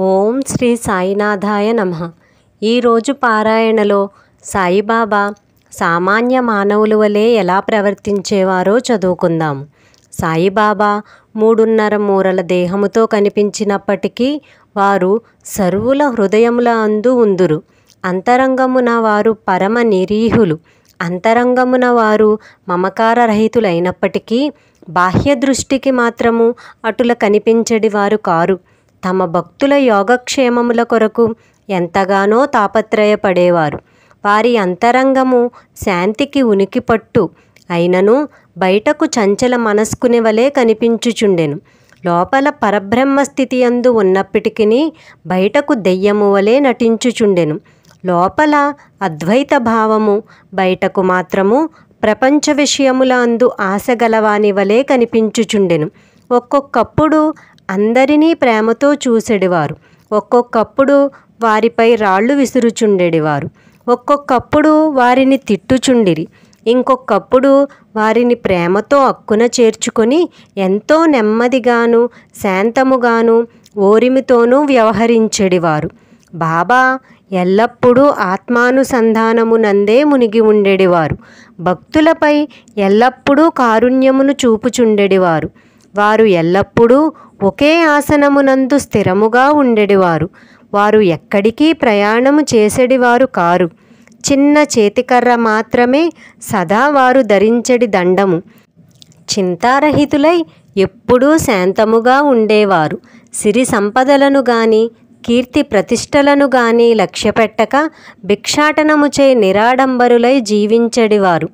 ఓం శ్రీ సాయినాథాయ నమ. ఈరోజు పారాయణలో సాయిబాబా సామాన్య మానవుల వలె ఎలా ప్రవర్తించేవారో చదువుకుందాం. సాయిబాబా మూడున్నర మూరల దేహముతో కనిపించినప్పటికీ వారు సర్వుల హృదయముల అందు ఉందురు. అంతరంగమున వారు పరమ నిరీహులు. అంతరంగమున వారు మమకార రహితులైనప్పటికీ బాహ్య దృష్టికి మాత్రము అటుల కనిపించడి వారు కారు. తమ భక్తుల యోగక్షేమముల కొరకు ఎంతగానో తాపత్రయపడేవారు. వారి అంతరంగము శాంతికి ఉనికిపట్టు అయినను బయటకు చంచల మనస్కుని వలె కనిపించుచుండెను. లోపల పరబ్రహ్మ స్థితి అందు ఉన్నప్పటికీ బయటకు దెయ్యము వలె నటించుచుండెను. లోపల అద్వైత భావము బయటకు మాత్రము ప్రపంచ విషయముల అందు ఆశ గలవాని వలె కనిపించుచుండెను. ఒక్కొక్కప్పుడు అందరినీ ప్రేమతో చూసేడివారు. ఒక్కొక్కప్పుడు వారిపై రాళ్ళు విసురుచుండేడివారు. ఒక్కొక్కప్పుడు వారిని తిట్టుచుండిరి. ఇంకొకప్పుడు వారిని ప్రేమతో అక్కున చేర్చుకొని ఎంతో నెమ్మదిగాను శాంతముగాను ఓరిమితోనూ వ్యవహరించెడివారు. బాబా ఎల్లప్పుడూ ఆత్మానుసంధానమునందే మునిగి ఉండేడివారు. భక్తులపై ఎల్లప్పుడూ కారుణ్యమును చూపుచుండెడివారు. వారు ఎల్లప్పుడూ ఒకే ఆసనమునందు స్థిరముగా ఉండెడివారు. వారు ఎక్కడికి ప్రయాణము చేసేడివారు కారు. చిన్న చేతికర్ర మాత్రమే సదా వారు ధరించడి దండము. చింతారహితులై ఎప్పుడూ శాంతముగా ఉండేవారు. సిరి సంపదలను గాని కీర్తి ప్రతిష్టలను గాని లక్ష్యపెట్టక భిక్షాటనముచే నిరాడంబరులై జీవించడివారు.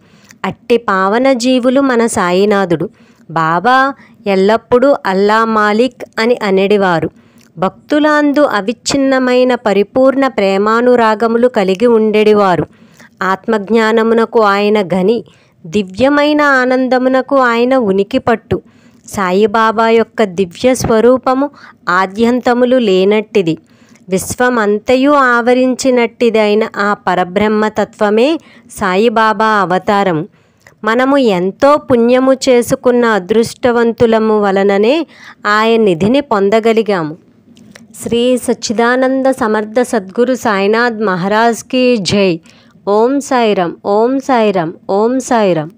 అట్టి పావన జీవులు మన సాయినాథుడు. బాబా ఎల్లప్పుడూ అల్లా మాలిక్ అని అనడివారు. భక్తులందు అవిచ్ఛిన్నమైన పరిపూర్ణ ప్రేమానురాగములు కలిగి ఉండేడివారు. ఆత్మజ్ఞానమునకు ఆయన గని దివ్యమైన ఆనందమునకు ఆయన ఉనికి పట్టు సాయిబాబా యొక్క దివ్య స్వరూపము ఆద్యంతములు లేనట్టిది. విశ్వమంతయు ఆవరించినట్టిదైన ఆ పరబ్రహ్మతత్వమే సాయిబాబా అవతారం మనము ఎంతో పుణ్యము చేసుకున్న అదృష్టవంతులము వలననే ఆయన నిధిని పొందగలిగాము. శ్రీ సచ్చిదానంద సమర్థ సద్గురు సాయినాథ్ మహారాజ్కి జై. ఓం సాయిరం ఓం సాయిరం ఓం సాయిరం